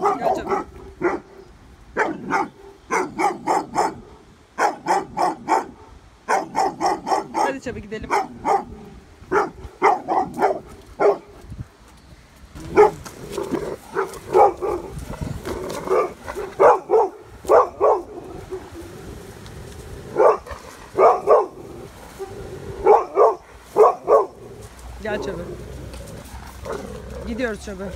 Gel. Hadi çabuk gidelim. Gel çabuk. Gidiyoruz çabuk.